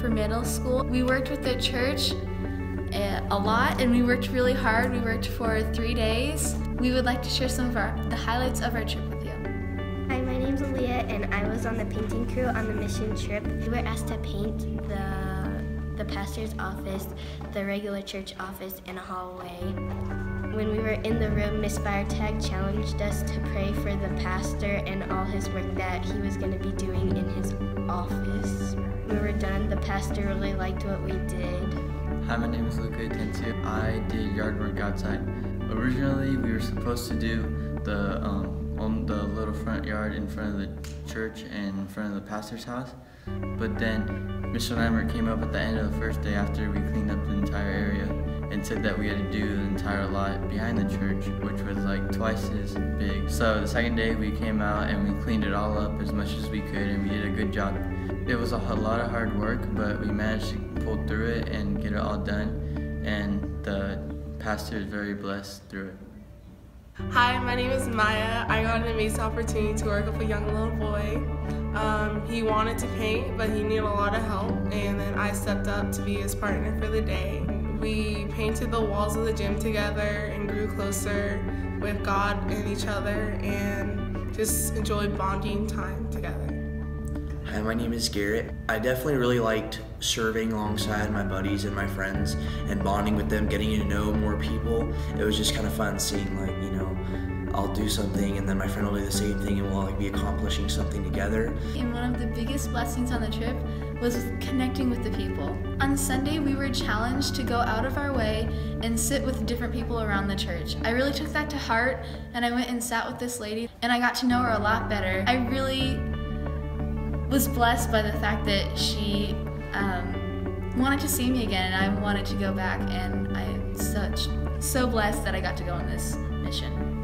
for middle school. We worked with the church eh, a lot and we worked really hard. We worked for three days. We would like to share some of our, the highlights of our trip with you. Hi, my name's Aaliyah, and I was on the painting crew on the mission trip. We were asked to paint the the pastor's office, the regular church office, and a hallway. When we were in the room, Miss Firetag challenged us to pray for the pastor and all his work that he was going to be doing in his office. When we were done, the pastor really liked what we did. Hi, my name is Luca Atencio. I did yard work outside. Originally, we were supposed to do the um, on the little front yard in front of the church and in front of the pastor's house. But then Mr. Lambert came up at the end of the first day after we cleaned up the entire area and said that we had to do the entire lot behind the church, which was like twice as big. So the second day we came out and we cleaned it all up as much as we could and we did a good job. It was a lot of hard work, but we managed to pull through it and get it all done. And the pastor is very blessed through it. Hi, my name is Maya. I got an amazing opportunity to work with a young little boy. Um, he wanted to paint, but he needed a lot of help, and then I stepped up to be his partner for the day. We painted the walls of the gym together and grew closer with God and each other, and just enjoyed bonding time together. Hi, my name is Garrett. I definitely really liked serving alongside my buddies and my friends and bonding with them, getting to know more people. It was just kind of fun seeing like, you know, I'll do something and then my friend will do the same thing and we'll like be accomplishing something together. And one of the biggest blessings on the trip was connecting with the people. On Sunday, we were challenged to go out of our way and sit with different people around the church. I really took that to heart and I went and sat with this lady and I got to know her a lot better. I really was blessed by the fact that she um, wanted to see me again and I wanted to go back and I'm such so blessed that I got to go on this mission.